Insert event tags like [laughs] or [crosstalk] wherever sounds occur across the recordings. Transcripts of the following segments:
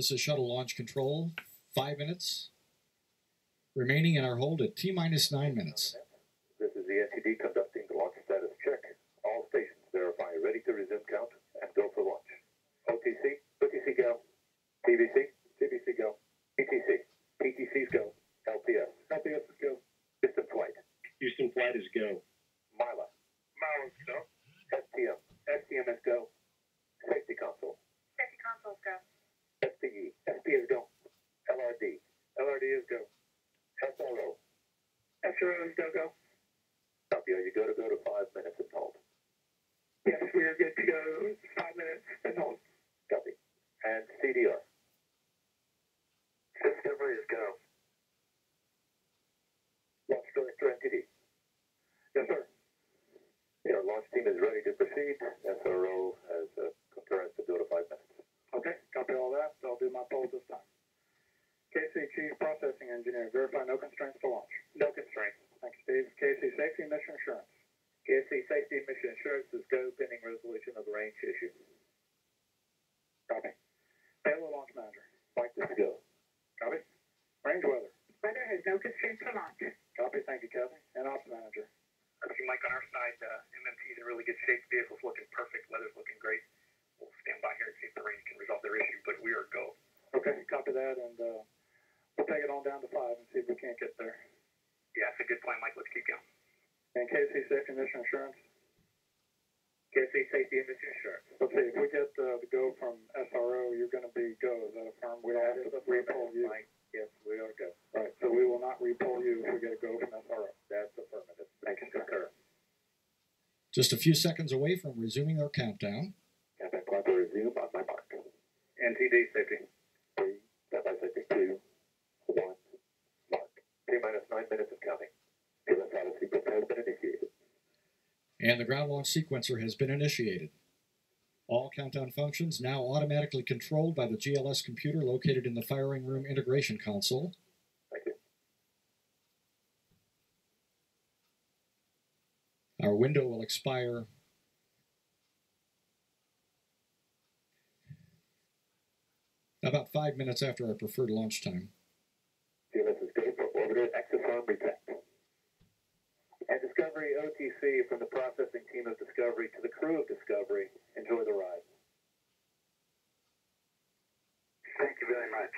This is shuttle launch control. Five minutes remaining in our hold at T minus nine minutes. This is the NTD conducting the launch status check. All stations verify ready to resume count and go for launch. OTC, OTC go. TVC, TVC go. PTC, PTC's go. LPS, LPS is go. Distant flight. Houston flight is go. MILA, MILA's go. STM, STM is go. Safety console, Safety consoles go. SPE, SP is go. LRD, LRD is go. SRO, SRO go go. Copy, are you go to go to five minutes and hold? Yes, [laughs] we are good to go. Five minutes and hold. Copy. And CDR. Discovery is go. Launch director NTD. Yes, sir. Your launch team is ready to proceed. SRO has uh, concurrence to go to five minutes. Okay, copy all that. I'll do my poll this time. KC Chief Processing Engineer, verify no constraints to launch. No constraints. Thank you, Steve. KC Safety Mission Assurance. KSC safety mission assurance is go pending resolution of the range issue. Copy. Payload Launch Manager. Mike, this is go. Copy. Range Weather. Weather has no constraints for launch. Copy. Thank you, Kevin. And Ops Manager. Obviously, Mike, on our side, uh, MMT's in really good shape. The Vehicle's looking perfect. Weather's looking great. We'll stand by here and see if the range can resolve their issue, but we are go. Okay, copy that, and uh, we'll take it on down to five and see if we can't get there. Yeah, it's a good point, Mike. Let's keep going. And KC Safety and Mission Assurance. KSC safety and mission assurance. Let's see, if we get uh, the go from SRO, you're going to be go. Is that a firm? We don't have to repoll you. Mike. Yes, we are go. Right, so we will not repoll you if we get a go from SRO. That's affirmative. Thank you, concur. Just a few seconds away from resuming our countdown. Captain Clapper resume on my mark. NTD safety. Three, standby safety, two, one, mark. T minus nine minutes of counting. US out of sequence has been initiated. And the ground launch sequencer has been initiated. All countdown functions now automatically controlled by the GLS computer located in the firing room integration console. Thank you. Our window will expire about five minutes after our preferred launch time. GLS is go for access arm retract. And Discovery OTC from the processing team of Discovery to the crew of Discovery. Enjoy the ride. Thank you very much.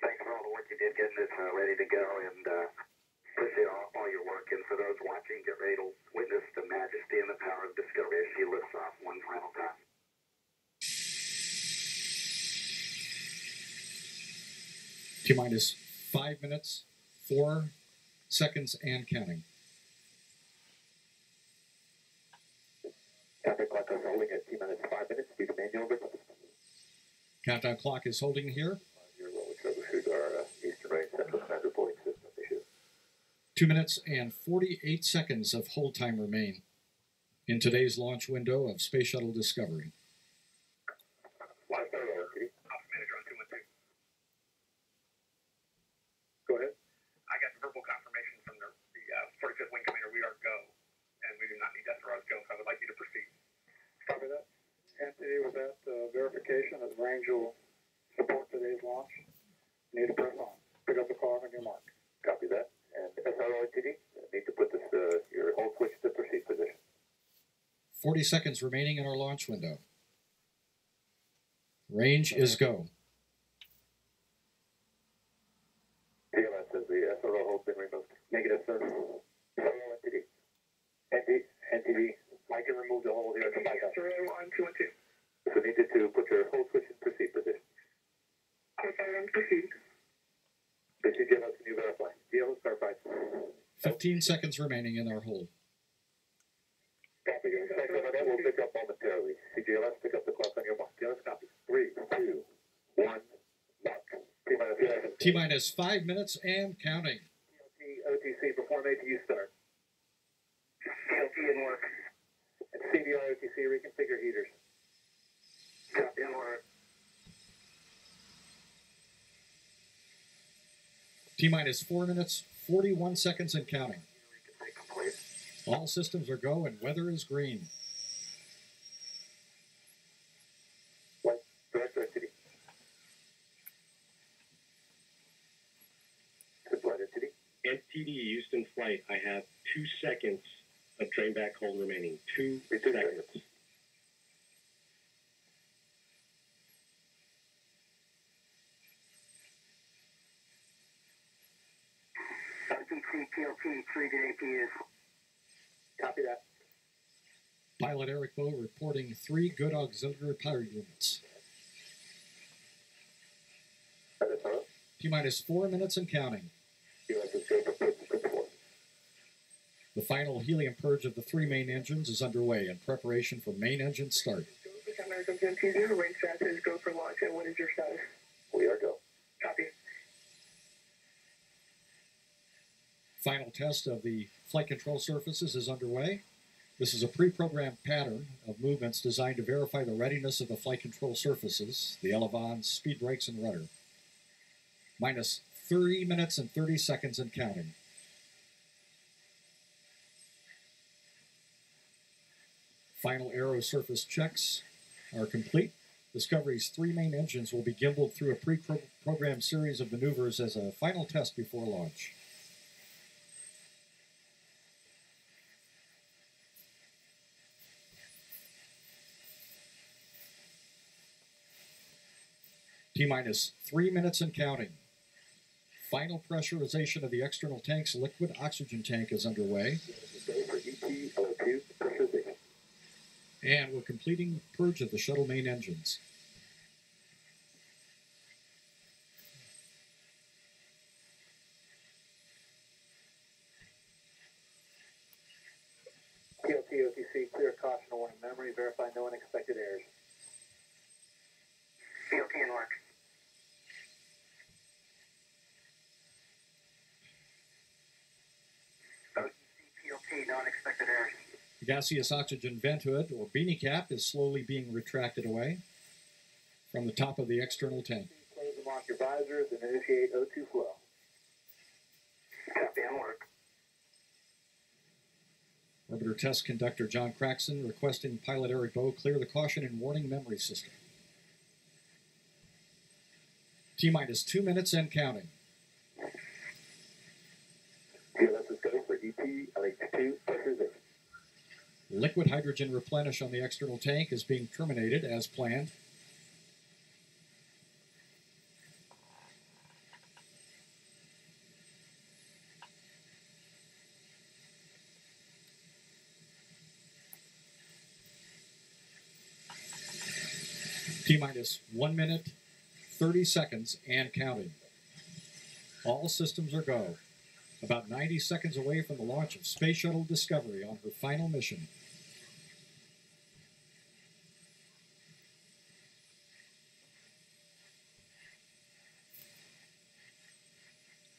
Thanks for all the work you did getting this uh, ready to go, and uh, appreciate all, all your work. And for those watching, get ready to witness the majesty and the power of Discovery as she lifts off one final time. T minus five minutes, four seconds, and counting. Captain Clapper is holding at T minus five minutes due to manual request. Countdown clock is holding here. Two minutes and 48 seconds of hold time remain in today's launch window of Space Shuttle Discovery. One third OT. Ops manager on 212. Go ahead. I got verbal confirmation from the, the uh, 45th Wing Commander. We are go, and we do not need SRO's go, so I would like you to proceed. Copy that. Entity with that verification that the range will support today's launch. Need to press on. Pick up the clock on your mark. Copy that. And SRO NTD, need to put this, uh, your hold switch to proceed position. 40 seconds remaining in our launch window. Range is go. TLS says the SRO hold's been removed. Negative, sir. SRO NTD. NTD, NTD, I can remove the hold here. Come back up. SRO on 212. So needed to put your hold switch in proceed position. SRO proceed. This is GLS, can you verify? GLS verified. 15 seconds remaining in our hold. Copy. Thanks, that will pick up momentarily. CGLS, pick up the clock on your mark. GLS copy. Three, two, one, mark. T minus seven. T minus five minutes and counting. TLT, OTC, perform APU start. TLT in work. And CDR, OTC, reconfigure heaters. T minus four minutes, 41 seconds and counting. All systems are go and weather is green. STD Houston flight, I have two seconds of train back hold remaining. Two seconds. Seconds. RTC PLP, three to APs. Copy that. Pilot Eric Boe reporting three good auxiliary power units. That is hello. T minus four minutes and counting. USS go for purchase report. The final helium purge of the three main engines is underway in preparation for main engine start. American MT zero range status is go for launch. And what is your status? We are go. Copy. Final test of the flight control surfaces is underway. This is a pre-programmed pattern of movements designed to verify the readiness of the flight control surfaces, the elevons, speed brakes, and rudder. Minus 30 minutes and 30 seconds and counting. Final aero surface checks are complete. Discovery's three main engines will be gimbaled through a pre-programmed series of maneuvers as a final test before launch. T minus three minutes and counting. Final pressurization of the external tank's liquid oxygen tank is underway, USS go for ET LO2 pressurization. and we're completing purge of the shuttle main engines. PLT OTC, clear caution warning memory, verify no unexpected errors. PLP in work. OTC PLP, no unexpected errors. The gaseous oxygen vent hood, or beanie cap, is slowly being retracted away from the top of the external tank. Close and lock your visors and initiate O2 flow. Copy in work. Orbiter test conductor John Craxton requesting pilot Eric Boe clear the caution and warning memory system. T minus two minutes and counting. USS go for ET LH2 pressurization. Liquid hydrogen replenish on the external tank is being terminated as planned. T minus one minute, 30 seconds, and counting. All systems are go. About 90 seconds away from the launch of Space Shuttle Discovery on her final mission.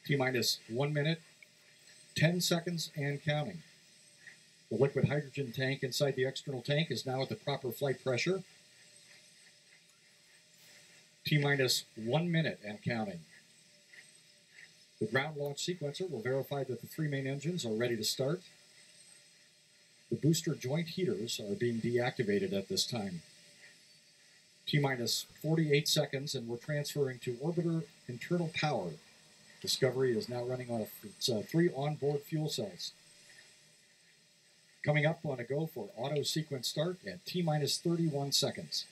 T minus one minute, 10 seconds, and counting. The liquid hydrogen tank inside the external tank is now at the proper flight pressure. T minus one minute and counting. The ground launch sequencer will verify that the three main engines are ready to start. The booster joint heaters are being deactivated at this time. T minus 48 seconds, and we're transferring to orbiter internal power. Discovery is now running on its uh, three onboard fuel cells. Coming up on a go for auto sequence start at T minus 31 seconds.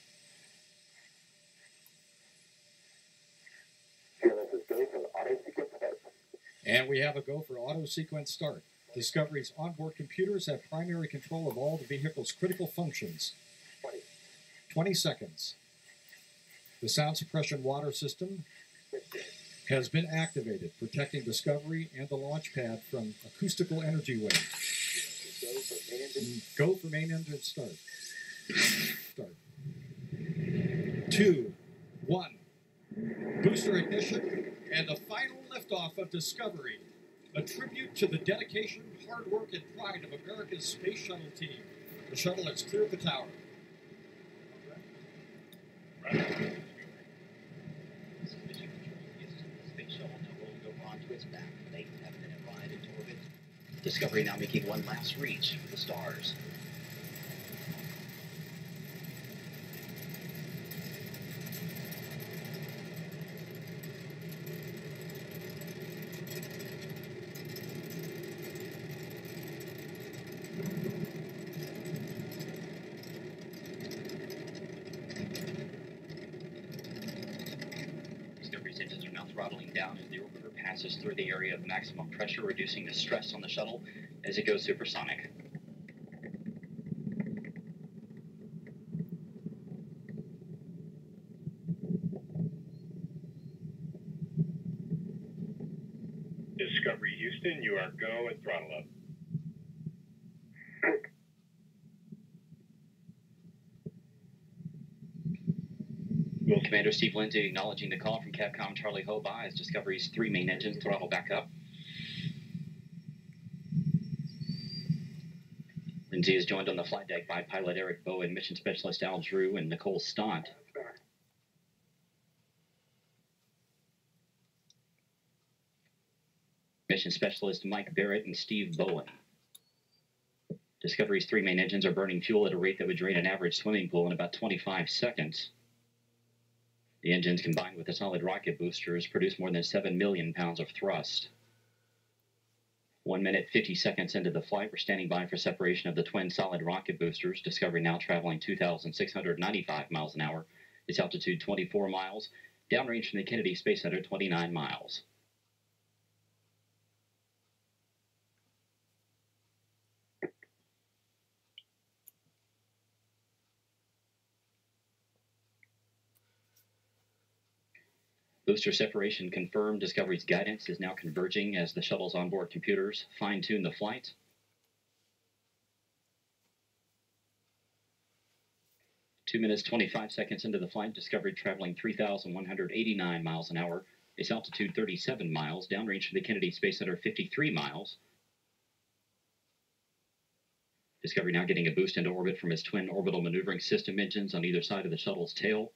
And we have a go for auto sequence start. Discovery's onboard computers have primary control of all the vehicle's critical functions. 20, 20 seconds. The sound suppression water system 15, has been activated, protecting Discovery and the launch pad from acoustical energy waves. go for main engine. Start. Start. Two, one. Booster ignition and the final liftoff of Discovery. A tribute to the dedication, hard work, and pride of America's space shuttle team. The shuttle has cleared the tower. one last reach for the stars. throttling down as the orbiter passes through the area of maximum pressure, reducing the stress on the shuttle as it goes supersonic. Discovery Houston, you are go and throttle up. Commander Steve Lindsey acknowledging the call from Capcom Charlie Hobaugh as Discovery's three main engines throttle back up. Lindsey is joined on the flight deck by pilot Eric Bowen, mission specialist Al Drew, and Nicole Stott. Mission specialist Mike Barratt and Steve Bowen. Discovery's three main engines are burning fuel at a rate that would drain an average swimming pool in about 25 seconds. The engines, combined with the solid rocket boosters, produce more than 7 million pounds of thrust. One minute, 50 seconds into the flight, we're standing by for separation of the twin solid rocket boosters. Discovery now traveling 2,695 miles an hour. Its altitude 24 miles. Downrange from the Kennedy Space Center 29 miles. Booster separation confirmed. Discovery's guidance is now converging as the shuttle's onboard computers fine tune the flight. Two minutes, 25 seconds into the flight, Discovery traveling 3,189 miles an hour. Its altitude 37 miles, downrange from the Kennedy Space Center 53 miles. Discovery now getting a boost into orbit from its twin orbital maneuvering system engines on either side of the shuttle's tail.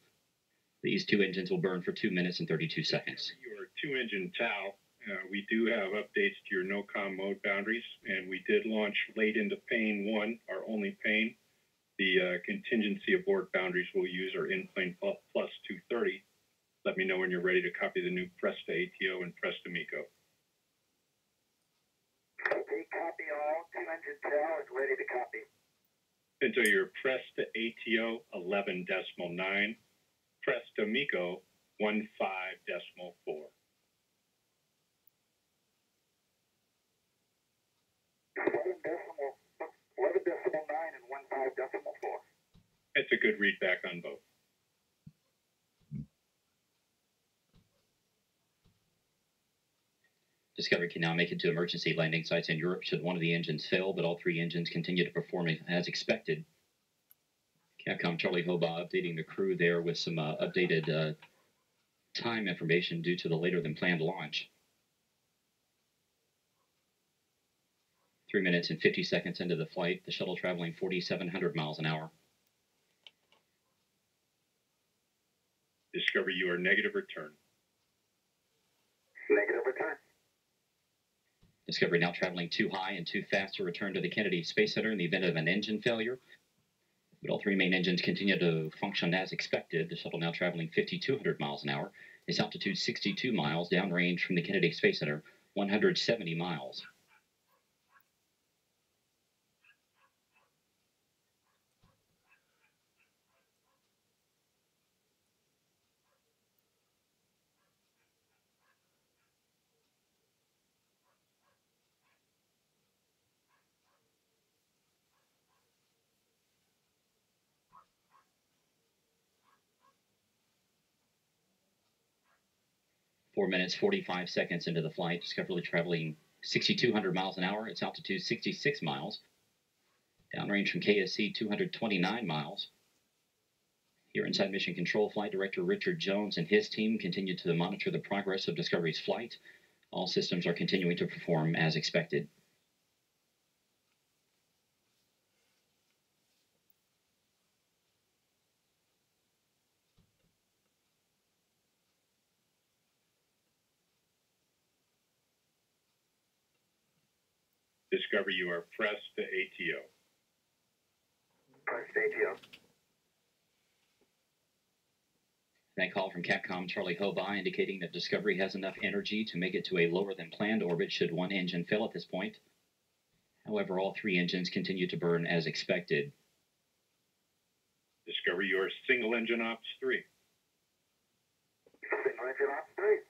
These two engines will burn for 2 minutes and 32 seconds. Your two engine TAL, uh, we do have updates to your NOCOM mode boundaries, and we did launch late into pane one, our only pane. The uh, contingency abort boundaries we'll use are in plane plus, plus 230. Let me know when you're ready to copy the new Presta ATO and Presta MECO. Okay, copy all. Two engine tail is ready to copy. Into your Presta ATO 11 decimal 9, Presta 15 decimal 4. Eleven decimal, nine and one five decimal four. It's a good read back on both. Discovery can now make it to emergency landing sites in Europe should one of the engines fail, but all three engines continue to perform as expected. Capcom Charlie Hobaugh updating the crew there with some uh, updated uh, time information due to the later than planned launch. Three minutes and 50 seconds into the flight, the shuttle traveling 4,700 miles an hour. Discover you are negative return. Negative return. Discovery now traveling too high and too fast to return to the Kennedy Space Center in the event of an engine failure. But all three main engines continue to function as expected. The shuttle now traveling 5,200 miles an hour. Its altitude 62 miles, downrange from the Kennedy Space Center 170 miles. Four minutes, 45 seconds into the flight, Discovery traveling 6,200 miles an hour. Its altitude 66 miles. Downrange from KSC 229 miles. Here inside Mission Control, Flight Director Richard Jones and his team continue to monitor the progress of Discovery's flight. All systems are continuing to perform as expected. Discover you are pressed to ATO. Press ATO. That call from Capcom Charlie Hobaugh indicating that Discovery has enough energy to make it to a lower than planned orbit should one engine fail at this point. However, all three engines continue to burn as expected. Discover you are single engine ops 3. Single engine ops three.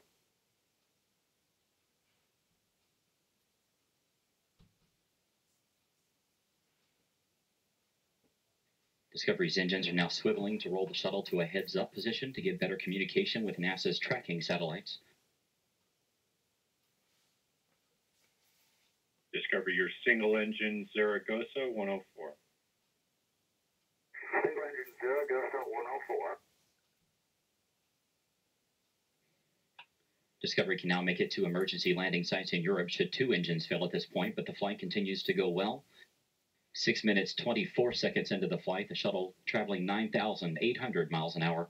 Discovery's engines are now swiveling to roll the shuttle to a heads up position to give better communication with NASA's tracking satellites. Discover your single engine Zaragoza 104. Single engine Zaragoza 104. Discovery can now make it to emergency landing sites in Europe should two engines fail at this point, but the flight continues to go well. Six minutes, 24 seconds into the flight, the shuttle traveling 9,800 miles an hour.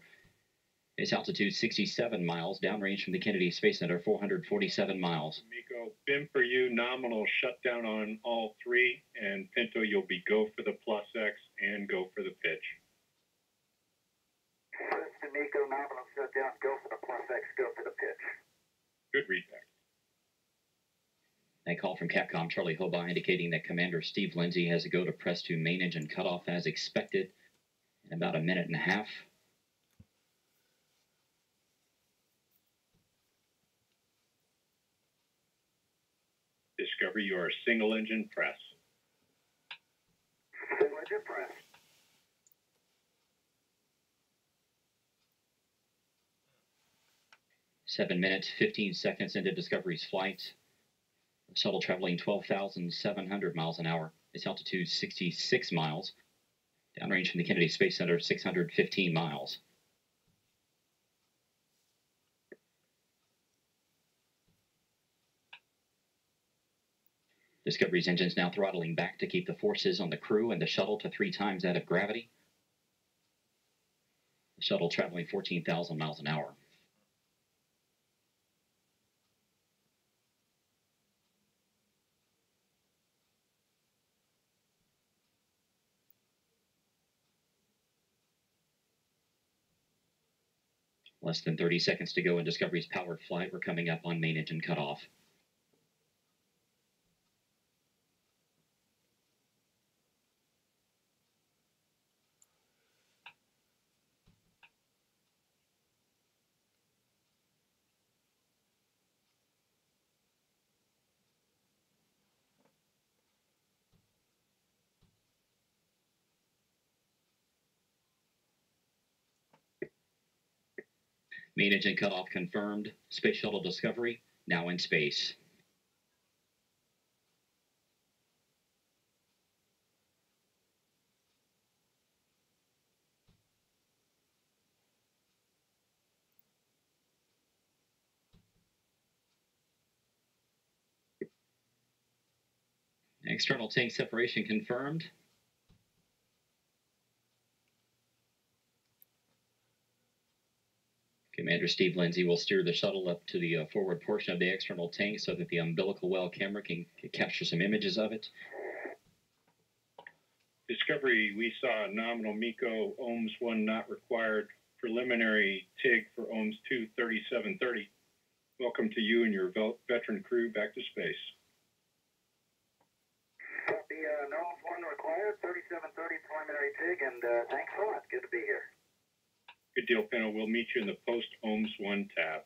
Its altitude 67 miles, downrange from the Kennedy Space Center 447 miles. MECO, BIM for you, nominal shutdown on all three, and Pinto, you'll be go for the plus X and go for the pitch. First to MECO, nominal shutdown, go for the plus X, go for the pitch. Good readback. A call from Capcom Charlie Hobaugh indicating that Commander Steve Lindsey has a go to press to main engine cutoff as expected in about a minute and a half. Discover your single engine press. Single engine press. Seven minutes, 15 seconds into Discovery's flight. Shuttle traveling 12,700 miles an hour. Its altitude 66 miles. Downrange from the Kennedy Space Center 615 miles. Discovery's engines now throttling back to keep the forces on the crew and the shuttle to three times that of gravity. The shuttle traveling 14,000 miles an hour. Less than 30 seconds to go in Discovery's powered flight. We're coming up on main engine cutoff. Main engine cutoff confirmed. Space Shuttle Discovery now in space. External tank separation confirmed. Commander Steve Lindsey will steer the shuttle up to the uh, forward portion of the external tank so that the umbilical well camera can, can capture some images of it. Discovery, we saw nominal MECO OMS 1 not required, preliminary TIG for OMS 2 3730. Welcome to you and your veteran crew back to space. Copy, uh, no one required, 3730 preliminary TIG, and uh, thanks a lot. Good to be here. Good deal, Pinto. We'll meet you in the post OMS 1 tab.